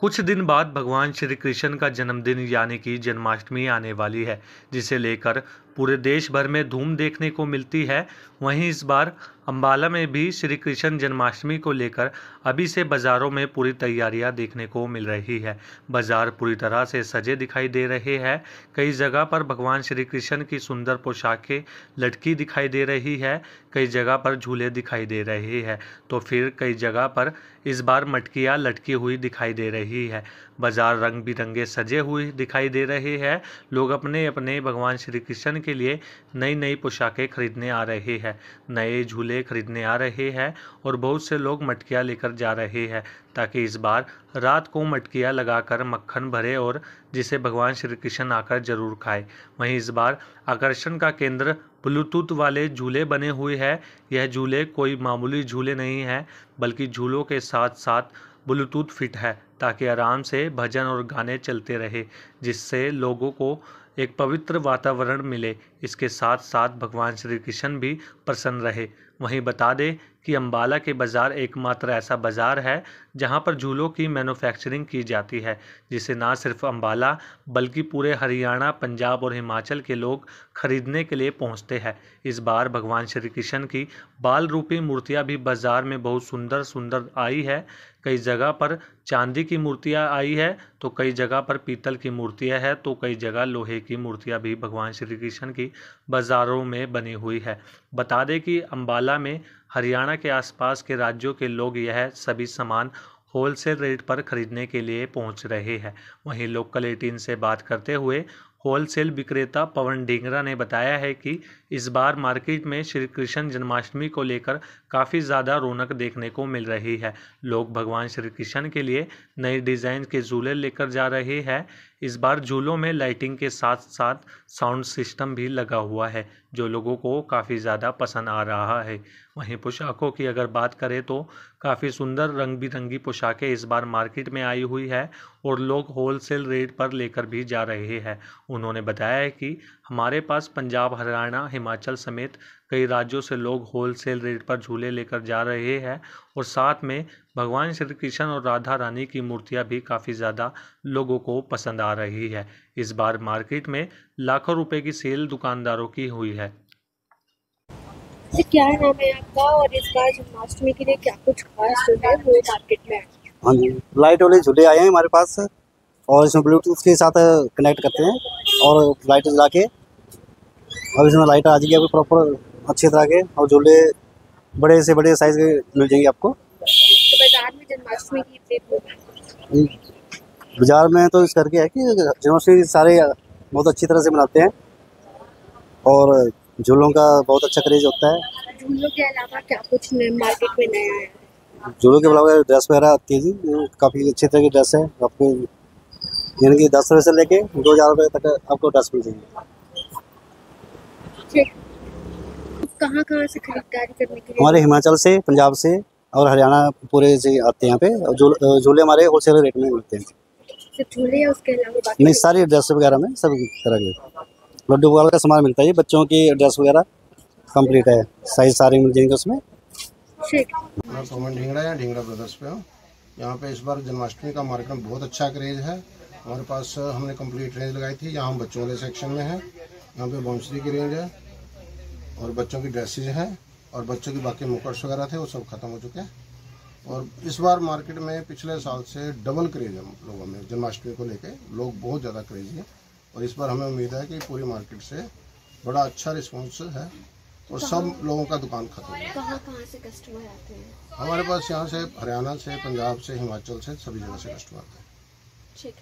कुछ दिन बाद भगवान श्री कृष्ण का जन्मदिन यानी कि जन्माष्टमी आने वाली है, जिसे लेकर पूरे देश भर में धूम देखने को मिलती है। वहीं इस बार अंबाला में भी श्री कृष्ण जन्माष्टमी को लेकर अभी से बाज़ारों में पूरी तैयारियाँ देखने को मिल रही है। बाज़ार पूरी तरह से सजे दिखाई दे रहे हैं। कई जगह पर भगवान श्री कृष्ण की सुंदर पोशाकें लटकी दिखाई दे रही है। कई जगह पर झूले दिखाई दे रहे हैं। तो फिर कई जगह पर इस बार मटकियाँ लटकी हुई दिखाई दे रही है। बाज़ार रंग बिरंगे सजे हुए दिखाई दे रहे हैं। लोग अपने अपने भगवान श्री कृष्ण के लिए नई नई पोशाकें खरीदने आ रहे हैं, नए झूले खरीदने आ रहे हैं और बहुत से लोग मटकियाँ लेकर जा रहे हैं ताकि इस बार रात को मटकियाँ लगाकर मक्खन भरे और जिसे भगवान श्री कृष्ण आकर ज़रूर खाए। वहीं इस बार आकर्षण का केंद्र ब्लूटूथ वाले झूले बने हुए हैं। यह झूले कोई मामूली झूले नहीं हैं, बल्कि झूलों के साथ साथ ब्लूटूथ फिट है ताकि आराम से भजन और गाने चलते रहे, जिससे लोगों को एक पवित्र वातावरण मिले। इसके साथ साथ भगवान श्री कृष्ण भी प्रसन्न रहे। वहीं बता दें कि अम्बाला के बाज़ार एकमात्र ऐसा बाज़ार है, जहाँ पर झूलों की मैन्युफैक्चरिंग की जाती है, जिसे ना सिर्फ़ अम्बाला बल्कि पूरे हरियाणा, पंजाब और हिमाचल के लोग खरीदने के लिए पहुँचते हैं। इस बार भगवान श्री कृष्ण की बाल रूपी मूर्तियाँ भी बाज़ार में बहुत सुंदर सुंदर आई है। कई जगह पर चांदी की मूर्तियाँ आई है तो कई जगह पर पीतल की मूर्तियाँ हैं तो कई जगह लोहे की मूर्तियाँ भी भगवान श्री कृष्ण की बाज़ारों में बनी हुई है। बता दें कि अम्बाला में हरियाणा के आसपास के राज्यों के लोग यह सभी सामान होलसेल रेट पर खरीदने के लिए पहुँच रहे हैं। वहीं लोकल एटीन से बात करते हुए होलसेल विक्रेता पवन ढींगरा ने बताया है कि इस बार मार्केट में श्री कृष्ण जन्माष्टमी को लेकर काफ़ी ज़्यादा रौनक देखने को मिल रही है। लोग भगवान श्री कृष्ण के लिए नए डिज़ाइन के झूले लेकर जा रहे हैं। इस बार झूलों में लाइटिंग के साथ साथ साउंड सिस्टम भी लगा हुआ है, जो लोगों को काफ़ी ज़्यादा पसंद आ रहा है। वहीं पोशाकों की अगर बात करें तो काफ़ी सुंदर रंग बिरंगी पोशाकें इस बार मार्केट में आई हुई है और लोग होलसेल रेट पर लेकर भी जा रहे हैं। उन्होंने बताया है कि हमारे पास पंजाब हरियाणा हिमाचल समेत कई राज्यों से लोग होलसेल रेट पर झूले लेकर जा रहे हैं और साथ में भगवान श्री कृष्ण और राधा रानी की मूर्तियाँ भी काफ़ी ज़्यादा लोगों को पसंद आ रही है। इस बार मार्केट में लाखों रुपए की सेल दुकानदारों की हुई है। क्या नाम है आपका? और इस बार जन्माष्टमी के लिए क्या कुछ खास जो है वो मार्केट में हाँ? जी लाइट वाले झूले आए हैं हमारे पास और इसमें ब्लूटूथ के साथ कनेक्ट करते हैं और लाइट जला के और इसमें लाइट आ जाएगी आपको प्रॉपर अच्छी तरह के और झूले बड़े से बड़े साइज़ के मिल जाएँगे आपको। तो बाज़ार में जन्माष्टमी की इतनी बाज़ार में तो इस करके है कि जन्माष्टमी सारे बहुत अच्छी तरह से मनाते हैं। और झूलों का बहुत अच्छा क्रेज होता है। झूलों के अलावा क्या कुछ मार्केट में नया है? झूलों के अलावा ड्रेस वगैरह आती है जी काफ़ी अच्छी तरह की ड्रेस है। आपको यानी कि दस रुपये से लेके दो हज़ार रुपये तक आपको ड्रेस मिल जाएगी। कहाँ कहाँ से खरीदारी करने के लिए? हमारे हिमाचल से पंजाब से और हरियाणा पूरे से आते हैं यहाँ पे। और झूल- झूले हमारे होलसेल रेट में मिलते हैं। झूले उसके अलावा नहीं सारी ड्रेस वगैरह में सब तरह के। लड्डू वगैरह का सामान मिलता है बच्चों की ड्रेस वगैरह कंप्लीट है। साइज़ सारे मिल जाएँगे उसमें। सोमन ढींगड़ा या ढींगड़ा ब्रदर्स पे हूँ। यहाँ पे इस बार जन्माष्टमी का मार्केट बहुत अच्छा क्रेज है। हमारे पास हमने कंप्लीट रेंज लगाई थी। यहाँ हम बच्चों वाले सेक्शन में है। यहाँ पे बाउंसरी की रेंज है और बच्चों की ड्रेसेज हैं और बच्चों की बाकी मुकट्स वगैरह थे वो सब खत्म हो चुके हैं। और इस बार मार्केट में पिछले साल से डबल क्रेज है लोगों में जन्माष्टमी को लेके। लोग बहुत ज़्यादा क्रेजी हैं और इस बार हमें उम्मीद है कि पूरी मार्केट से बड़ा अच्छा रिस्पॉन्स है और सब लोगों का दुकान खत्म है कहाँ कहाँ से कस्टमर आते हैं? हमारे पास यहाँ से हरियाणा से पंजाब से हिमाचल से सभी जगह से कस्टमर आते हैं। ठीक